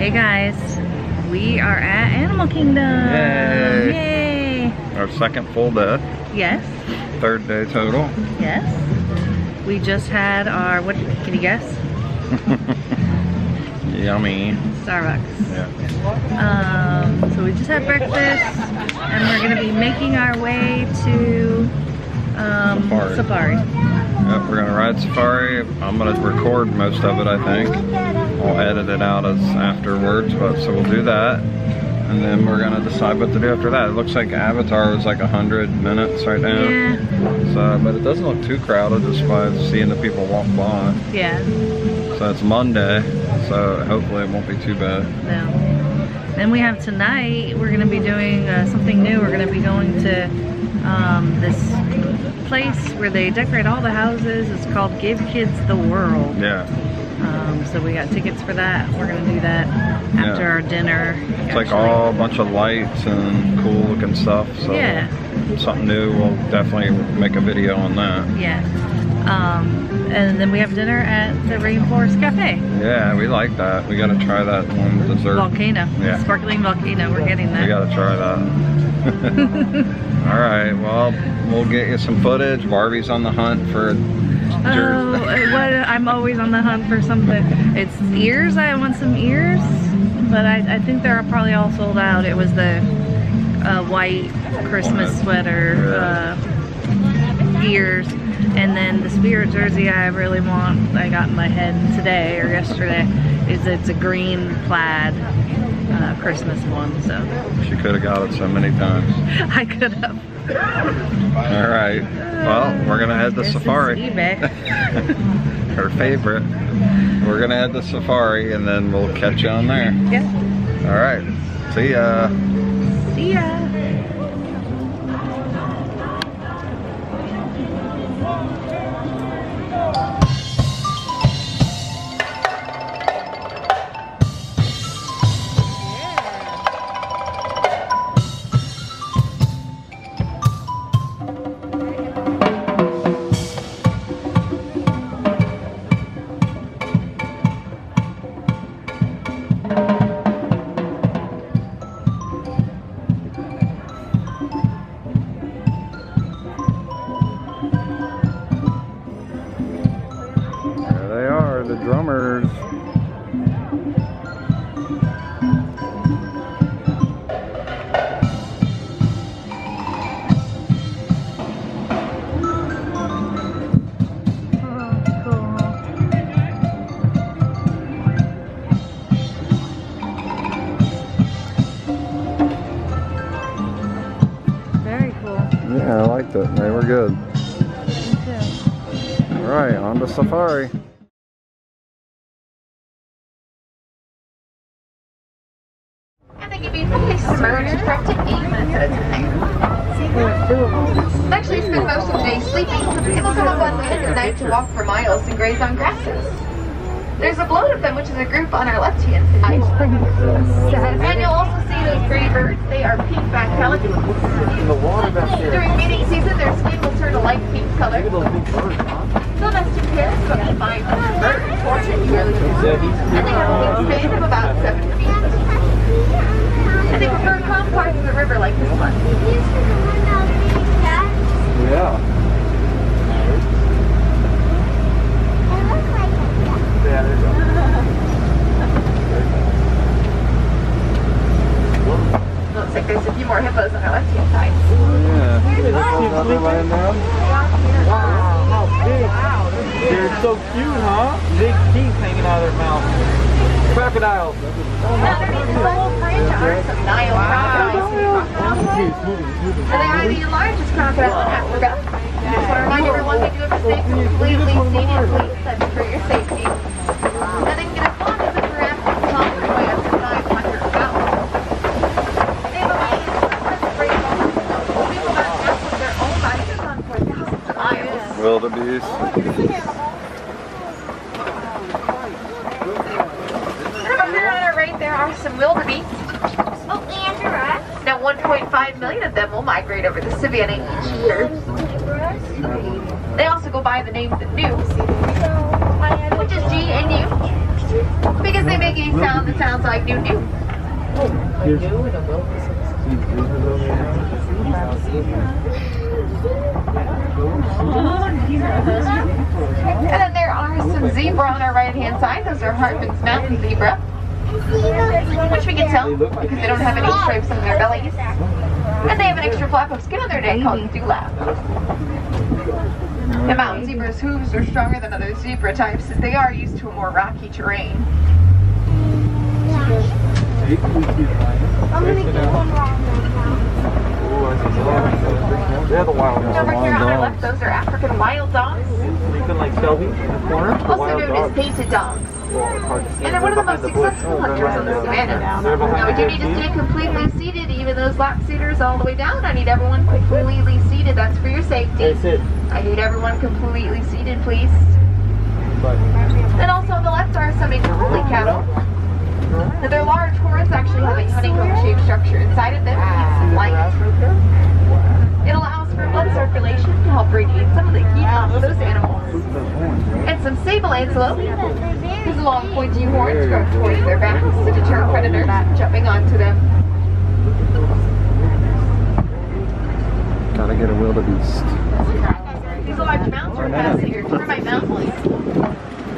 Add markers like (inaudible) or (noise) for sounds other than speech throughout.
Hey guys, we are at Animal Kingdom. Yay. Yay. Our second full day, Yes, third day total. yes. We just had our, what, can you guess? (laughs) Yummy. Starbucks. Yeah. Um, so we just had breakfast and we're gonna be making our way to um, Safari. Safari. Yep, we're gonna ride safari. I'm gonna record most of it, I think. I'll edit it out as afterwards, but so we'll do that. And then we're gonna decide what to do after that. It looks like Avatar was like a hundred minutes right now. Yeah, So, but it doesn't look too crowded just by seeing the people walk by. yeah, So it's Monday, so hopefully it won't be too bad. no. Then we have tonight, we're gonna be doing uh, something new. We're gonna be going to um, this place where they decorate all the houses. It's called Give Kids the World. Yeah, Um, so we got tickets for that. We're gonna do that after Yeah. our dinner. it's like all a bunch of lights and cool looking stuff. So Yeah. something new. We'll definitely make a video on that. Yeah. Um, and then we have dinner at the Rainforest Cafe. Yeah, we like that. We gotta try that one dessert. Volcano. Yeah. Sparkling volcano. We're getting that. We gotta try that. (laughs) All right, well, we'll get you some footage. Barbie's on the hunt for Oh, what, I'm always on the hunt for something. It's ears. I want some ears, but I, I think they're probably all sold out. It was the uh, white Christmas sweater uh, ears, and then the spirit jersey I really want. I got in my head today or yesterday. Is it's a green plaid uh, Christmas one, so She could have got it so many times. (laughs) I could have. All right, well, we're gonna head to This is Safari. (laughs) Her favorite. We're gonna head to Safari and then we'll catch you on there. Yeah. All right, see ya. See ya. Drummers. Very cool. Yeah, I liked it. They were good. All right, on to Safari. Time. Actually spend most of the day sleeping, people come up on land at night to walk for miles and graze on grasses. There's a bloat of them, which is a group on our left hand side. And you'll also see those gray birds. They are pink-backed pelicans. During mating season, their skin will turn a light pink color. So that's two pairs of up to five birds, and they have a wingspan of about seven feet. And they prefer calm parts of the river like this one. Yeah. Looks there's a few more hippos on our left hand side. Wow, how big. They're so cute, huh? Big teeth hanging out of their mouth. Crocodiles. The they the largest do completely for your safety. To 500 pounds. They have a. People their own bodies on for thousands of miles. Wildebeest. And over there on our right, there are some wildebeest. Oh, and a rat. Now 1.5 million of them will migrate over the savanna each year. They also go by the name the gnu, which is G and U, because they make a sound that sounds like new new. And then there are some zebra on our right hand side. Those are Hartmann's Mountain Zebra. Which we can tell because they don't have any stripes on their bellies. And they have an extra flap of skin on their neck called dewlap. The mountain zebra's hooves are stronger than other zebra types as they are used to a more rocky terrain. I'm gonna get one wrong They're the wild dogs. over here on our left, those are African wild dogs, Sleeping like Shelby in the corner. Also known as painted dogs. Well, it's hard to see. And they're one of the most successful hunters on the savannah. Now we do need to stay completely seated, even those lap seaters all the way down. I need everyone completely seated. That's for your safety. I need everyone completely seated, please. And also on the left are some Ankole cattle. Now their large horns actually have a honeycomb-shaped structure inside of them to keep some light. It allows for blood circulation to help radiate some of the heat off of those animals. And some sable antelope whose long pointy horns grow towards their backs to deter predators from jumping onto them. Gotta get a wildebeest. These large mounts are passing your termite mountains.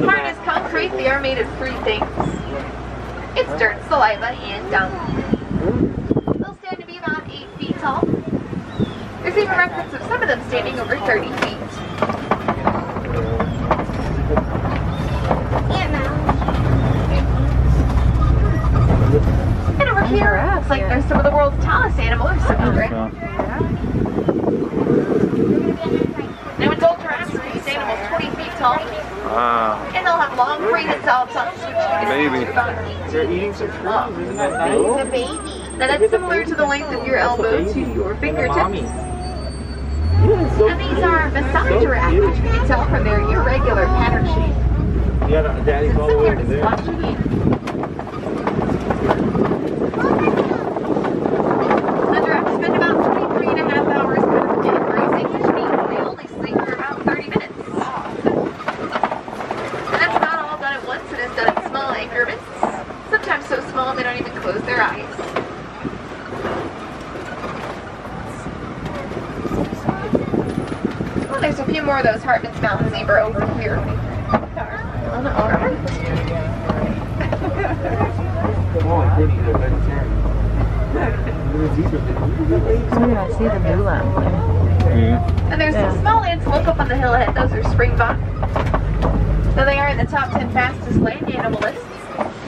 Hard as concrete, they are made of three things. It's dirt, saliva, and dung. They'll stand to be about 8 feet tall. There's even records of some of them standing over 30 feet. And over here, looks like there's some of the world's tallest animals, some children. Now adult giraffes these animals 20 feet tall, Wow. and they'll have long prehensile tongues which you can Baby. see about 18 they're eating some trees. Oh. Isn't that nice? The baby. Now that's similar to the length of your elbow to your fingertips. Mommy. And Yeah, so these are cute. Maasai So giraffes, which we can tell from their irregular pattern shape. Yeah, daddy's all the way over there. splotchy heat. The giraffes spend about 23 and a half hours per day grazing, which means they only sleep for about 30 minutes. And that's not all done at once, it is done in small increments, sometimes so small they don't even close their eyes. Oh, there's a few more of those Zebra over here. Diddy, see the. Yeah. And there's some small antelope up on the hill ahead. Those are springbok. So they are in the top 10 fastest land animal.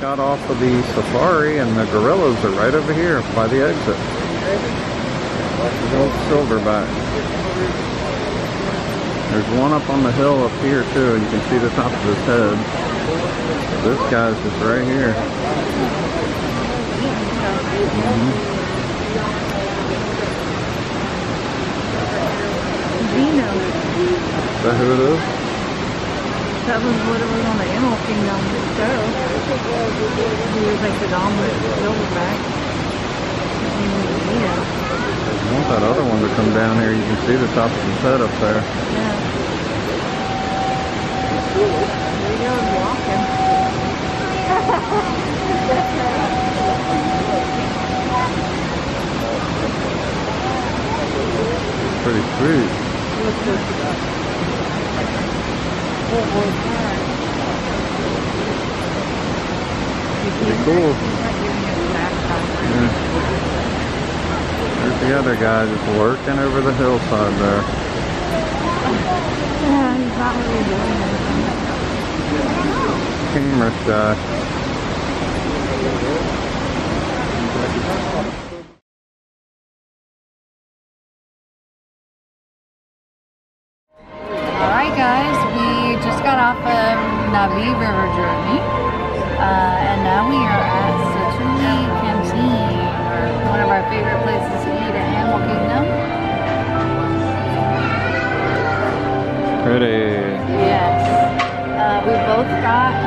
Got off of the safari and the gorillas are right over here by the exit. Old silverback. There's one up on the hill up here too. And you can see the top of his head. This guy's just right here. Mhm. Dino. Is that who it is? That was what it was on the Animal Kingdom show. He was like the dominant silverback. His name was Dino. I want that other one to come down here. You can see the top of his head up there. Yeah. There he goes (laughs) walking. Pretty sweet. Pretty cool. Yeah. There's the other guy just lurking over the hillside there. Yeah, he's not really doing anything. Camera shy.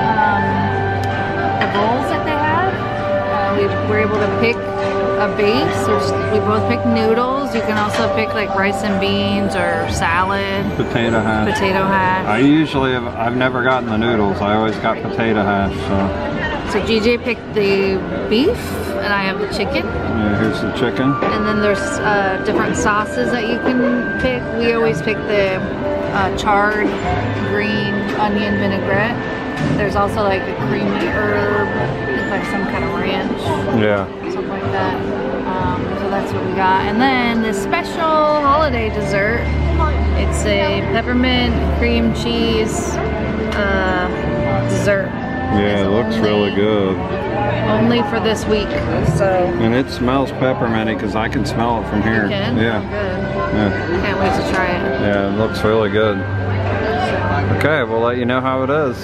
Um, the bowls that they have. Uh, we were able to pick a base. There's, we both picked noodles. You can also pick like rice and beans or salad, Potato hash. potato hash. I usually have, I've never gotten the noodles. I always got potato hash, so. So GJ picked the beef, and I have the chicken. Yeah, here's the chicken. And then there's uh, different sauces that you can pick. We always pick the uh, charred green onion vinaigrette. There's also like a creamy herb, like some kind of ranch, Yeah. something like that. Um, so that's what we got. And then this special holiday dessert. It's a peppermint cream cheese uh, dessert. Yeah, it looks really good. Only for this week. So And it smells pepperminty because I can smell it from here. you can. Yeah. Good. Yeah. Can't wait to try it. Yeah, it looks really good. Okay, we'll let you know how it is.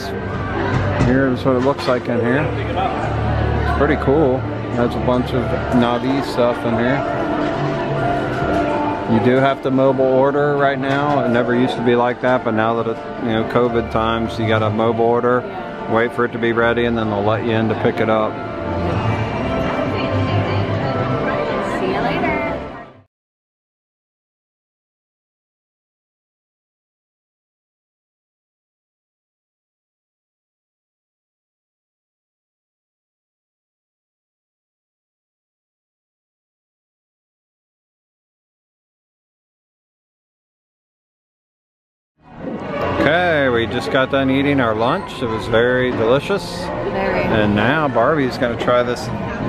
Here's what it looks like in here. It's pretty cool. Has a bunch of Navi stuff in here. You do have to mobile order right now. It never used to be like that, but now that it, you know, COVID times, you got a mobile order, wait for it to be ready, and then they'll let you in to pick it up. We just got done eating our lunch. It was very delicious. Very. And now Barbie's gonna try this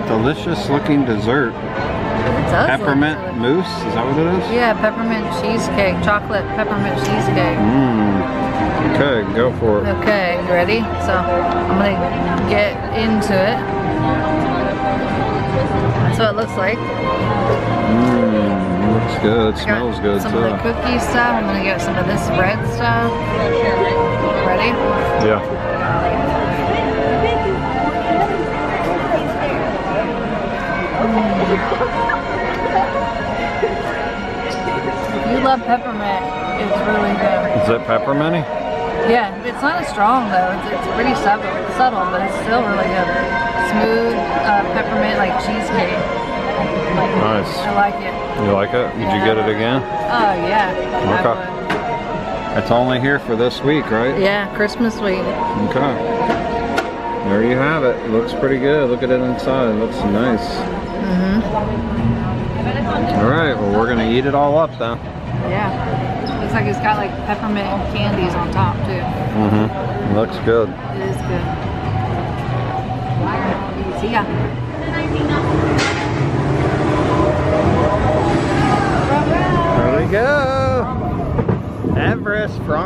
delicious looking dessert. Peppermint mousse, is that what it is? Yeah, peppermint cheesecake, chocolate peppermint cheesecake. Mmm. Okay, go for it. Okay, you ready? So I'm gonna get into it. That's what it looks like. Mmm, looks good. It smells good some too. of the cookie stuff. I'm gonna get some of this bread stuff. Ready? Yeah. You love peppermint. It's really good. Is it pepperminty? Yeah, it's not as strong though. It's, it's pretty subtle, subtle, but it's still really good. Smooth uh, peppermint like cheesecake. Nice. I like it. You like it? Did you get it again? Oh yeah. Okay. It's only here for this week, right? Yeah, Christmas week. Okay. There you have it. Looks pretty good. Look at it inside. It looks nice. Mhm. All right. Well, we're gonna eat it all up then. Yeah. Looks like it's got like peppermint candies on top too. Mm-hmm. Looks good. It is good. See ya. There we go. Everest front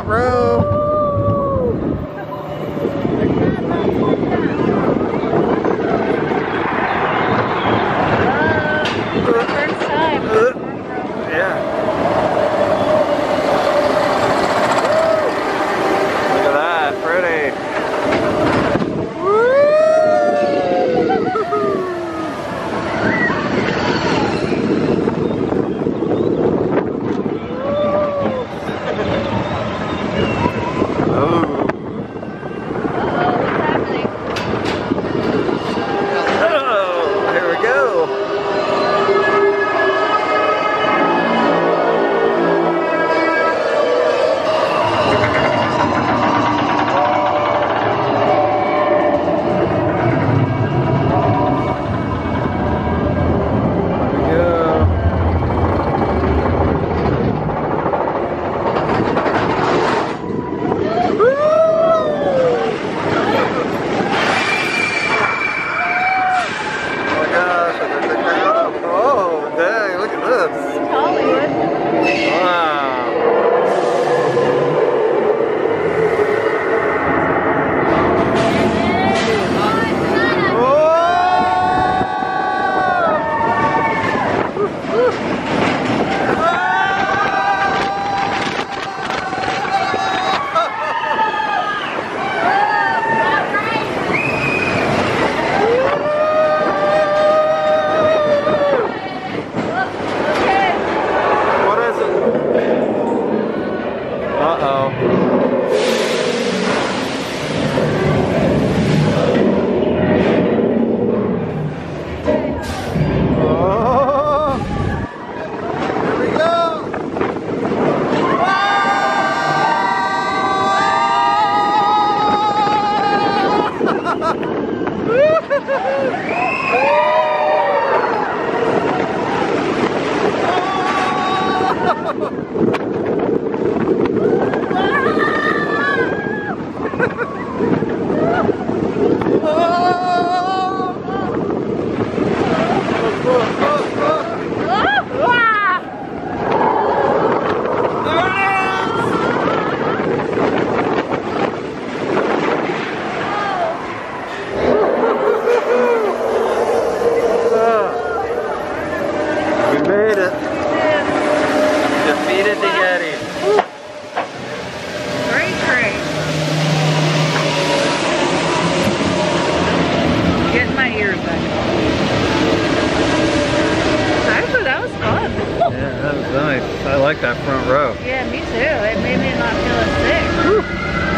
Nice. I like that front row. Yeah, me too. It made me not feel as sick.